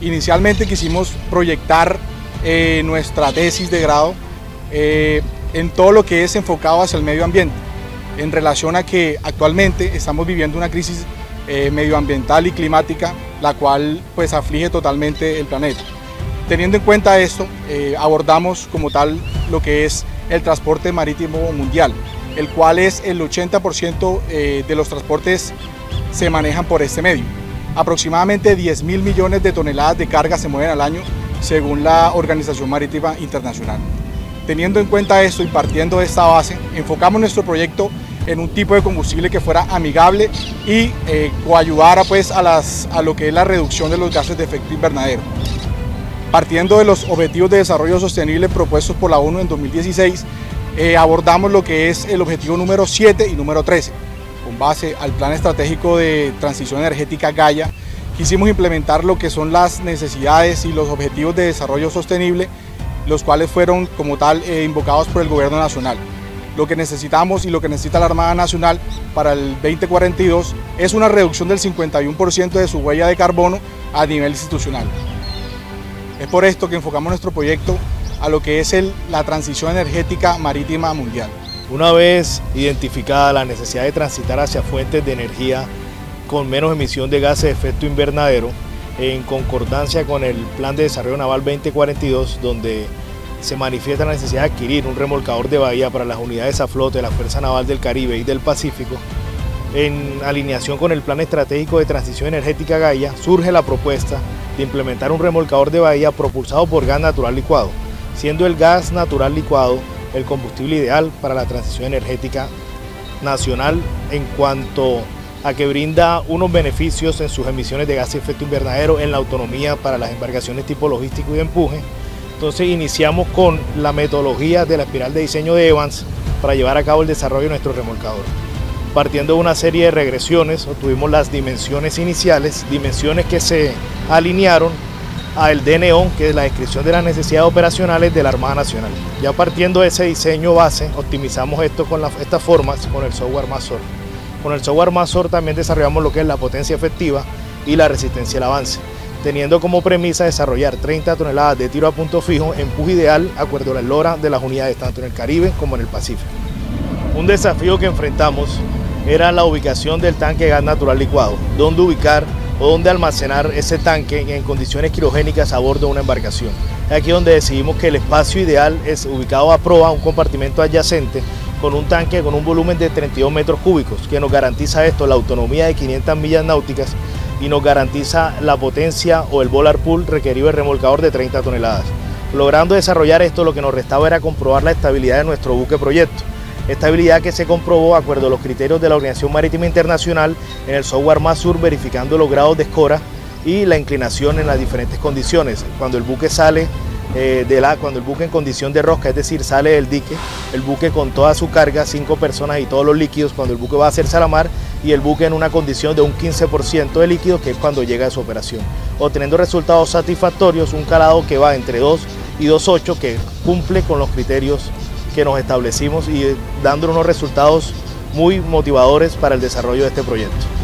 Inicialmente quisimos proyectar eh, nuestra tesis de grado eh, en todo lo que es enfocado hacia el medio ambiente, en relación a que actualmente estamos viviendo una crisis eh, medioambiental y climática, la cual pues aflige totalmente el planeta. Teniendo en cuenta esto, abordamos como tal lo que es el transporte marítimo mundial, el cual es el 80% de los transportes se manejan por este medio. Aproximadamente 10 mil millones de toneladas de carga se mueven al año según la Organización Marítima Internacional. Teniendo en cuenta esto y partiendo de esta base, enfocamos nuestro proyecto en un tipo de combustible que fuera amigable y eh, coayudara pues a, lo que es la reducción de los gases de efecto invernadero. Partiendo de los objetivos de desarrollo sostenible propuestos por la ONU en 2016, eh, abordamos lo que es el objetivo número 7 y número 13. Base al Plan Estratégico de Transición Energética Gaia, quisimos implementar lo que son las necesidades y los objetivos de desarrollo sostenible, los cuales fueron como tal eh, invocados por el gobierno nacional. Lo que necesitamos y lo que necesita la Armada Nacional para el 2042 es una reducción del 51% de su huella de carbono a nivel institucional. Es por esto que enfocamos nuestro proyecto a lo que es la transición energética marítima mundial. Una vez identificada la necesidad de transitar hacia fuentes de energía con menos emisión de gases de efecto invernadero, en concordancia con el Plan de Desarrollo Naval 2042, donde se manifiesta la necesidad de adquirir un remolcador de bahía para las unidades a flote de la Fuerza Naval del Caribe y del Pacífico, en alineación con el Plan Estratégico de Transición Energética Gaia, surge la propuesta de implementar un remolcador de bahía propulsado por gas natural licuado, siendo el gas natural licuado el combustible ideal para la transición energética nacional en cuanto a que brinda unos beneficios en sus emisiones de gas de efecto invernadero, en la autonomía para las embarcaciones tipo logístico y de empuje. Entonces iniciamos con la metodología de la espiral de diseño de Evans para llevar a cabo el desarrollo de nuestro remolcador. Partiendo de una serie de regresiones, obtuvimos las dimensiones iniciales, dimensiones que se alinearon a el DNEON, que es la descripción de las necesidades operacionales de la Armada Nacional. Ya partiendo de ese diseño base, optimizamos esto con estas formas con el software Mazor. Con el software Mazor también desarrollamos lo que es la potencia efectiva y la resistencia al avance, teniendo como premisa desarrollar 30 toneladas de tiro a punto fijo, empuje ideal, acuerdo a la LORA de las unidades tanto en el Caribe como en el Pacífico. Un desafío que enfrentamos era la ubicación del tanque de gas natural licuado, dónde ubicar o dónde almacenar ese tanque en condiciones quirogénicas a bordo de una embarcación. Es aquí donde decidimos que el espacio ideal es ubicado a proa, un compartimento adyacente, con un tanque con un volumen de 32 metros cúbicos, que nos garantiza esto, la autonomía de 500 millas náuticas y nos garantiza la potencia o el volar pool requerido de remolcador de 30 toneladas. Logrando desarrollar esto, lo que nos restaba era comprobar la estabilidad de nuestro buque proyecto. Estabilidad que se comprobó acuerdo a los criterios de la Organización Marítima Internacional en el software MASUR, verificando los grados de escora y la inclinación en las diferentes condiciones. Cuando el buque sale eh, de la, cuando el buque en condición de rosca, es decir, sale del dique, el buque con toda su carga, cinco personas y todos los líquidos, cuando el buque va a hacerse a la mar, y el buque en una condición de un 15% de líquido, que es cuando llega a su operación. Obteniendo resultados satisfactorios, un calado que va entre 2 y 2.8, que cumple con los criterios que nos establecimos y dando unos resultados muy motivadores para el desarrollo de este proyecto.